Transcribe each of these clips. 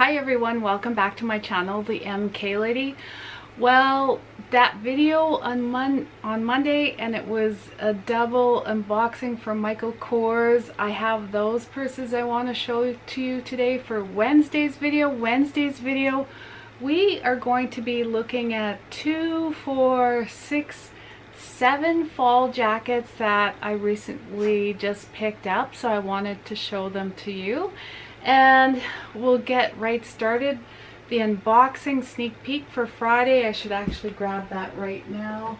Hi everyone, welcome back to my channel, The MK Lady. Well, that video on, Mon on Monday and it was a double unboxing from Michael Kors. I have those purses I want to show to you today for Wednesday's video. Wednesday's video, we are going to be looking at two, four, six, seven fall jackets that I recently just picked up so I wanted to show them to you and we'll get right started the unboxing sneak peek for Friday I should actually grab that right now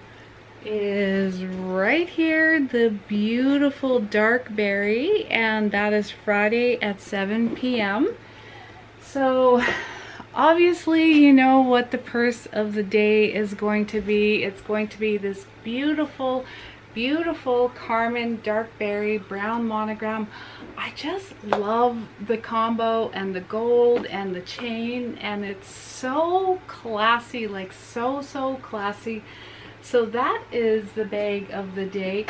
is right here the beautiful dark berry and that is Friday at 7 p.m. so obviously you know what the purse of the day is going to be it's going to be this beautiful beautiful Carmen dark berry brown monogram I just love the combo and the gold and the chain and it's so classy like so so classy so that is the bag of the day.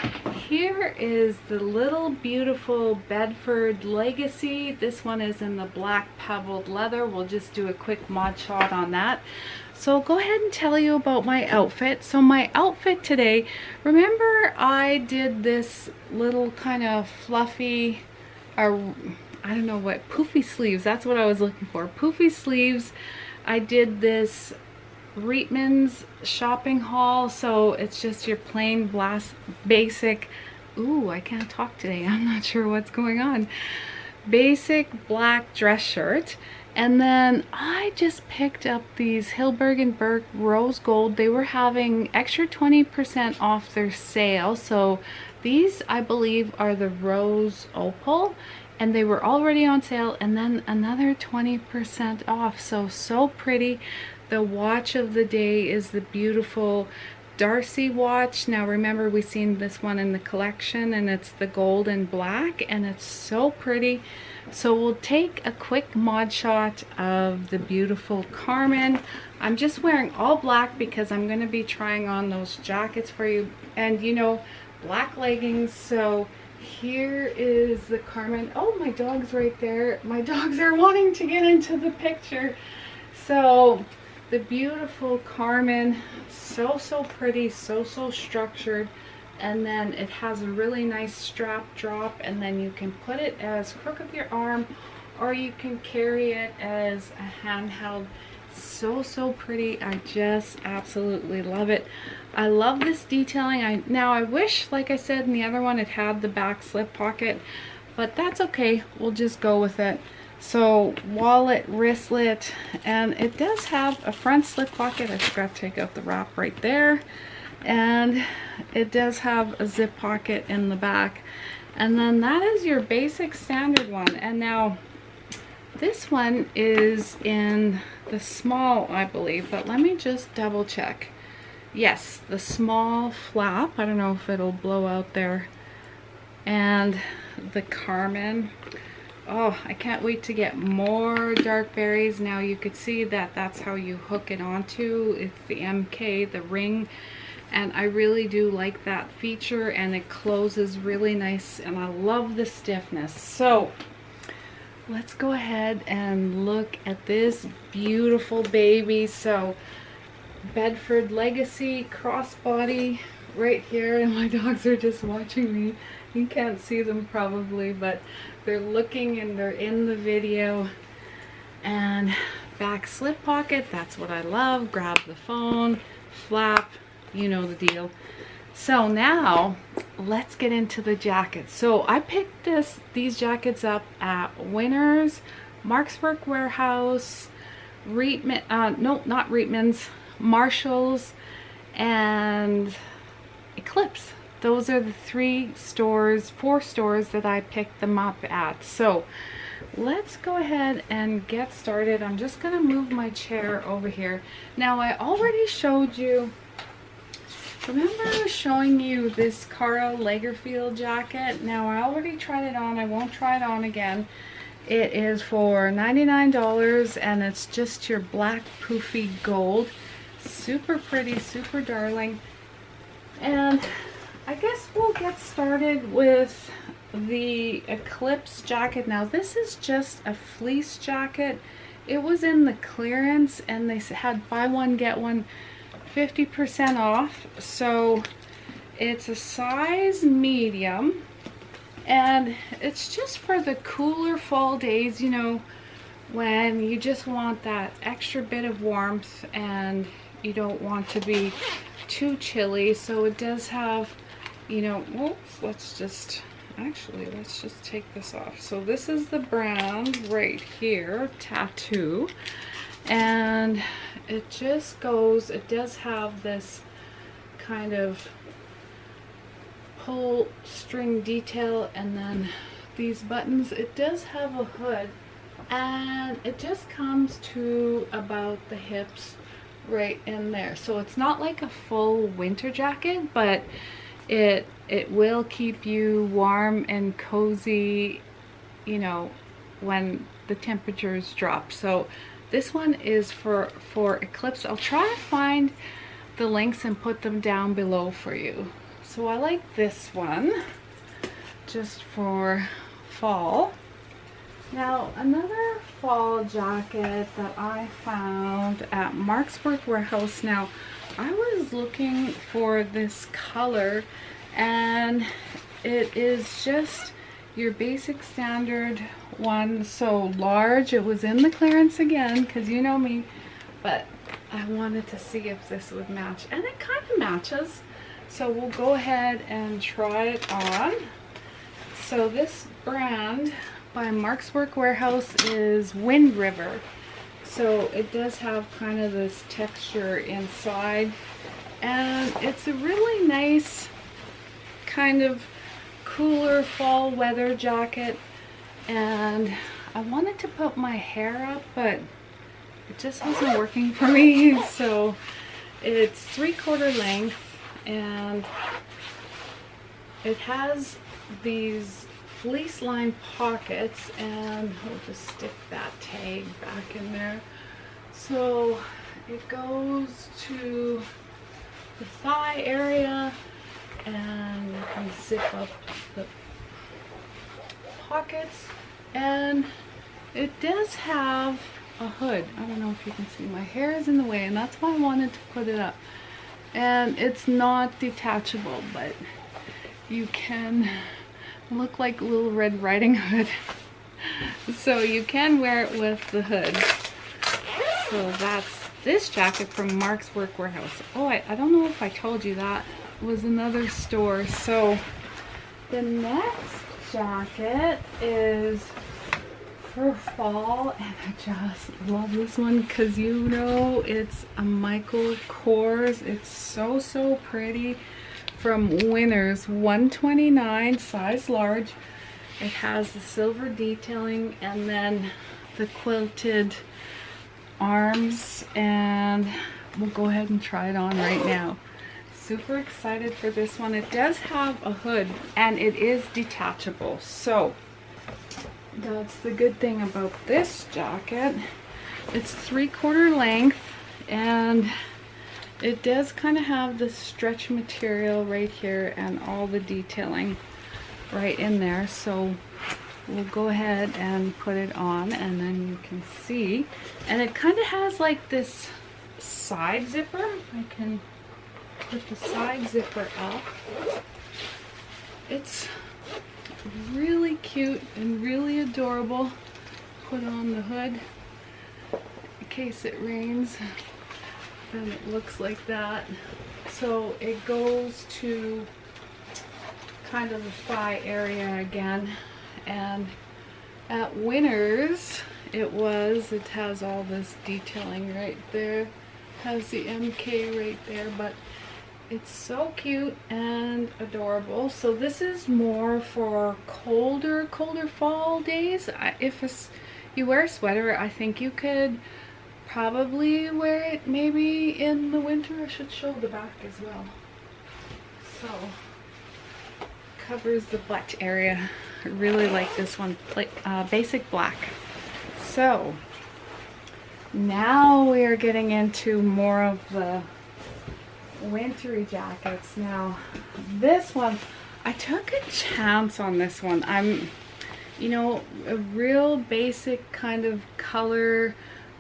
Here is the little beautiful Bedford Legacy. This one is in the black pebbled leather. We'll just do a quick mod shot on that. So I'll go ahead and tell you about my outfit. So my outfit today, remember I did this little kind of fluffy, or I don't know what, poofy sleeves. That's what I was looking for. Poofy sleeves. I did this Reitman's shopping haul. So it's just your plain blast basic. Ooh, I can't talk today. I'm not sure what's going on. Basic black dress shirt. And then I just picked up these Hillberg & Berk Rose Gold. They were having extra 20% off their sale. So these, I believe, are the Rose Opal. And they were already on sale. And then another 20% off. So, so pretty. The watch of the day is the beautiful Darcy watch. Now remember we seen this one in the collection and it's the gold and black and it's so pretty. So we'll take a quick mod shot of the beautiful Carmen. I'm just wearing all black because I'm going to be trying on those jackets for you. And you know, black leggings. So here is the Carmen. Oh, my dog's right there. My dogs are wanting to get into the picture. So the beautiful Carmen, so, so pretty, so, so structured. And then it has a really nice strap drop and then you can put it as crook of your arm or you can carry it as a handheld. So, so pretty. I just absolutely love it. I love this detailing. I Now, I wish, like I said in the other one, it had the back slip pocket, but that's okay. We'll just go with it. So wallet, wristlet, and it does have a front slip pocket. I forgot to take out the wrap right there. And it does have a zip pocket in the back. And then that is your basic standard one. And now this one is in the small, I believe, but let me just double check. Yes, the small flap. I don't know if it'll blow out there. And the Carmen oh I can't wait to get more dark berries now you could see that that's how you hook it onto it's the MK the ring and I really do like that feature and it closes really nice and I love the stiffness. So let's go ahead and look at this beautiful baby. So Bedford Legacy crossbody right here and my dogs are just watching me. You can't see them probably but they're looking and they're in the video. And back slip pocket that's what I love. Grab the phone flap you know the deal so now let's get into the jackets so I picked this these jackets up at Winners Mark's Work Wearhouse Reitman uh no not Reitman's Marshalls and Eclipse those are the three stores, four stores that I picked them up at. So let's go ahead and get started. I'm just going to move my chair over here. Now I already showed you, remember showing you this Karl Lagerfeld jacket? Now I already tried it on. I won't try it on again. It is for $99 and it's just your black poofy gold. Super pretty, super darling. And I guess we'll get started with the Eclipse jacket. Now this is just a fleece jacket. it was in the clearance and they had buy one get one 50% off. So it's a size medium and it's just for the cooler fall days you know when you just want that extra bit of warmth and you don't want to be too chilly. So it does have you know whoops let's just actually let's just take this off. So this is the brand right here tattoo and it just goes it does have this kind of pull string detail and then these buttons. It does have a hood and it just comes to about the hips right in there. So it's not like a full winter jacket but it it will keep you warm and cozy you know when the temperatures drop. So this one is for for eclipse. I'll try to find the links and put them down below for you. So i like this one just for fall. Now another fall jacket that i found at mark's work wearhouse now I was looking for this color and it is just your basic standard one so large it was in the clearance again because you know me but I wanted to see if this would match and it kind of matches. So we'll go ahead and try it on. So this brand by Mark's Work Wearhouse is Wind River. So it does have kind of this texture inside and it's a really nice kind of cooler fall weather jacket. And I wanted to put my hair up but it just wasn't working for me. So it's three quarter length and it has these fleece lined pockets and we'll just stick that tag back in there. So it goes to the thigh area and can zip up the pockets and it does have a hood I don't know if you can see my hair is in the way and that's why I wanted to put it up and it's not detachable but you can look like Little Red Riding Hood. so you can wear it with the hood. So that's this jacket from Mark's Work Wearhouse Oh, I, I don't know if I told you that was another store. So the next jacket is for fall and I just love this one because you know it's a Michael Kors. It's so, so pretty from Winners. 129 size large. It has the silver detailing and then the quilted arms and we'll go ahead and try it on right now super excited for this one it does have a hood and it is detachable so that's the good thing about this jacket it's three quarter length and it does kind of have the stretch material right here and all the detailing right in there. So we'll go ahead and put it on and then you can see. And it kind of has like this side zipper. I can put the side zipper up. It's really cute and really adorable. Put on the hood in case it rains and it looks like that. So it goes to kind of the thigh area again and at Winners it was it has all this detailing right there has the MK right there but it's so cute and adorable so this is more for colder colder fall days if you wear a sweater I think you could probably wear it maybe in the winter. I should show the back as well. So, covers the butt area. I really like this one, uh, basic black. So, now we are getting into more of the wintry jackets. Now, this one, I took a chance on this one. I'm you know, a real basic kind of color,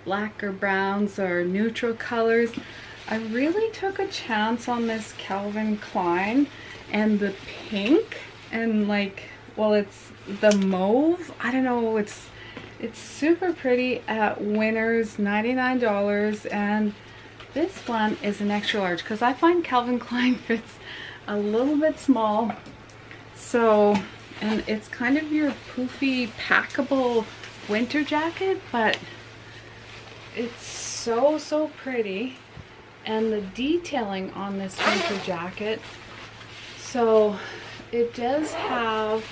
black or browns or neutral colors. I really took a chance on this Calvin Klein and the pink and like, well, it's the mauve. I don't know, it's it's super pretty at Winners, $99 and this one is an extra large because I find Calvin Klein fits a little bit small. So, and it's kind of your poofy, packable winter jacket, but it's so, so pretty. And the detailing on this winter jacket, so it does have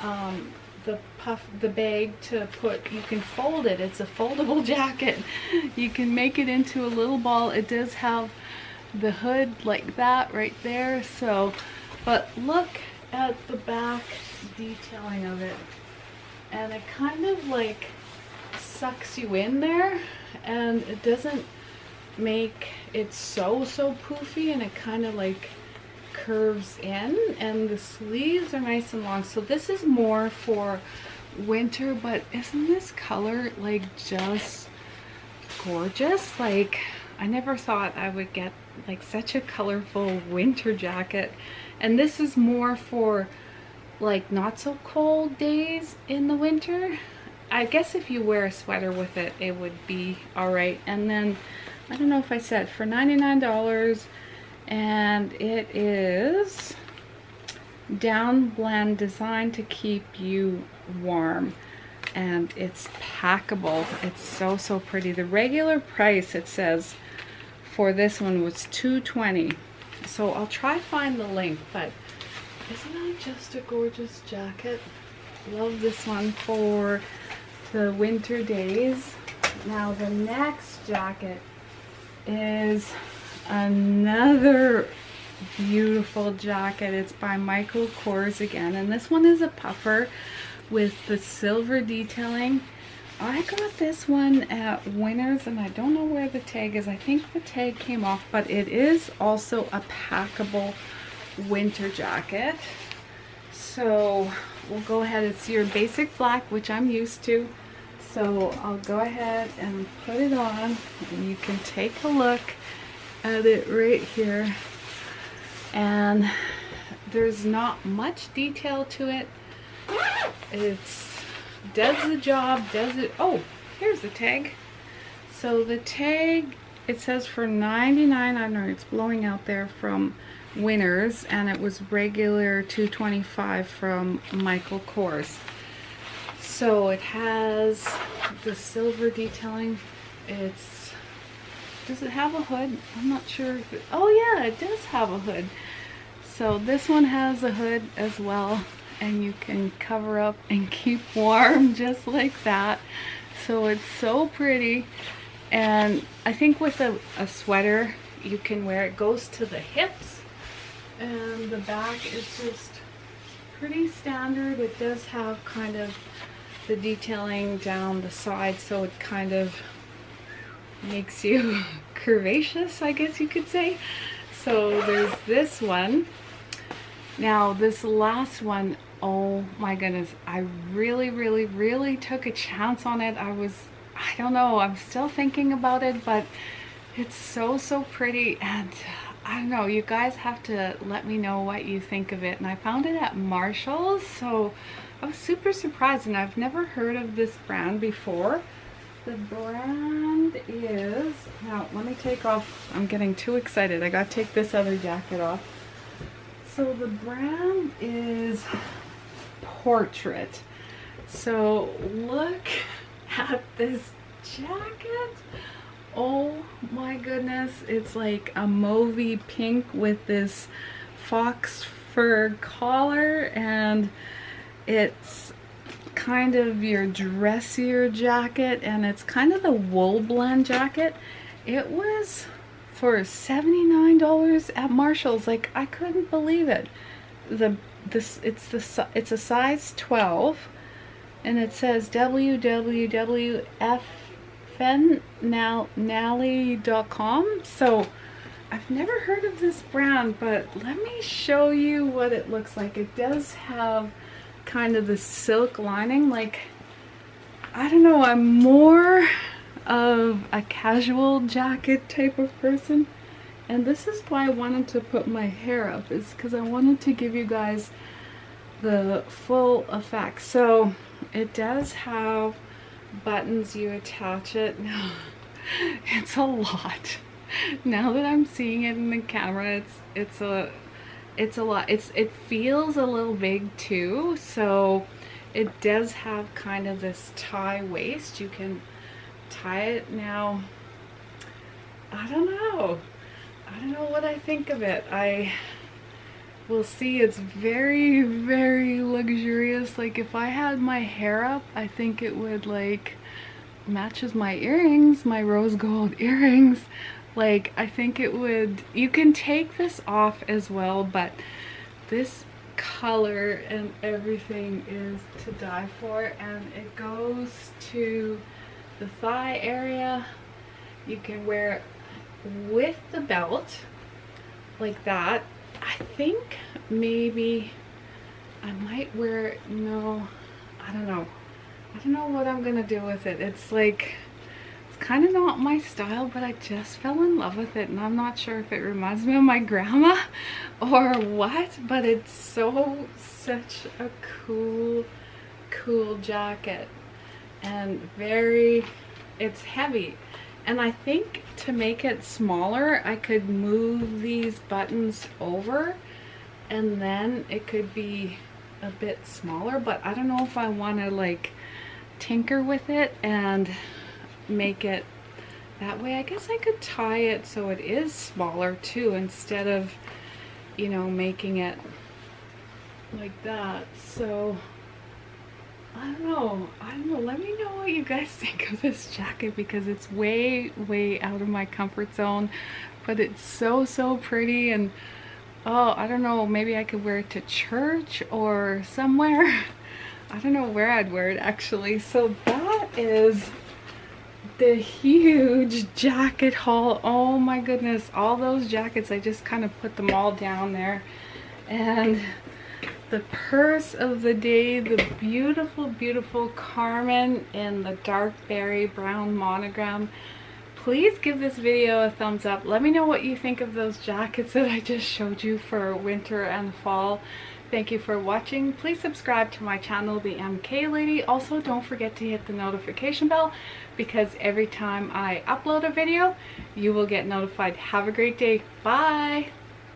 um, the puff, the bag to put, you can fold it. It's a foldable jacket. You can make it into a little ball. It does have the hood like that right there. So, but look at the back detailing of it. And it kind of like sucks you in there and it doesn't make it so, so poofy and it kind of like curves in and the sleeves are nice and long. So this is more for winter, but isn't this color like just gorgeous? Like I never thought I would get like such a colorful winter jacket. And this is more for like not so cold days in the winter. I guess if you wear a sweater with it, it would be all right. And then, I don't know if I said, for $99, and it is down blend designed to keep you warm. And it's packable. It's so so pretty. The regular price it says for this one was 220 so I'll try find the link but isn't that just a gorgeous jacket? Love this one for the winter days. Now the next jacket is another beautiful jacket. It's by Michael Kors again. And this one is a puffer with the silver detailing. I got this one at Winners and I don't know where the tag is. I think the tag came off, but it is also a packable winter jacket. So we'll go ahead. It's your basic black, which I'm used to. So I'll go ahead and put it on and you can take a look at it right here. And there's not much detail to it. It's does the job does it oh here's the tag. So the tag it says for 99 I know it's blowing out there from Winners and it was regular 225 from Michael Kors. So it has the silver detailing. It's does it have a hood? I'm not sure it, oh yeah, it does have a hood. So this one has a hood as well and you can cover up and keep warm just like that. So it's so pretty. And I think with a, a sweater, you can wear it goes to the hips and the back is just pretty standard. It does have kind of the detailing down the side so it kind of makes you curvaceous, I guess you could say. So there's this one. Now this last one, oh my goodness, I really, really, really took a chance on it. I was, I don't know, I'm still thinking about it, but it's so, so pretty and I don't know, you guys have to let me know what you think of it. And I found it at Marshall's, so I was super surprised and I've never heard of this brand before. The brand is, now let me take off, I'm getting too excited. I gotta take this other jacket off. So the brand is Portrait. So look at this jacket. Oh my goodness, it's like a mauvey pink with this fox fur collar and it's kind of your dressier jacket and it's kind of the wool blend jacket. It was for $79 at Marshall's. Like I couldn't believe it. The this it's the it's a size 12 and it says www.fnally.com. So I've never heard of this brand, but let me show you what it looks like. It does have kind of the silk lining. Like, I don't know, I'm more of a casual jacket type of person. And this is why I wanted to put my hair up, is because I wanted to give you guys the full effect. So it does have buttons you attach it. it's a lot. Now that I'm seeing it in the camera, it's it's a it's a lot. It's it feels a little big too. So it does have kind of this tie waist. You can tie it now. I don't know. I don't know what I think of it. I will see it's very, very luxurious. Like if I had my hair up, I think it would like matches my earrings, my rose gold earrings. Like I think it would, you can take this off as well, but this color and everything is to die for and it goes to the thigh area. You can wear it with the belt like that I think maybe I might wear it, no, I don't know. I don't know what I'm gonna do with it. It's like, kind of not my style, but I just fell in love with it and I'm not sure if it reminds me of my grandma or what, but it's so, such a cool, cool jacket and very, it's heavy. And I think to make it smaller, I could move these buttons over and then it could be a bit smaller, but I don't know if I want to like tinker with it and make it that way. I guess I could tie it so it is smaller too instead of, you know, making it like that. So I don't know. I don't know. Let me know what you guys think of this jacket because it's way, way out of my comfort zone. But it's so, so pretty and oh, I don't know. Maybe I could wear it to church or somewhere. I don't know where I'd wear it actually. So that is the huge jacket haul. Oh my goodness. All those jackets, I just kind of put them all down there. And the purse of the day, the beautiful, beautiful Carmen in the dark berry brown monogram. Please give this video a thumbs up. Let me know what you think of those jackets that I just showed you for winter and fall. Thank you for watching. Please subscribe to my channel, The MK Lady. Also, don't forget to hit the notification bell because every time I upload a video, you will get notified. Have a great day. Bye!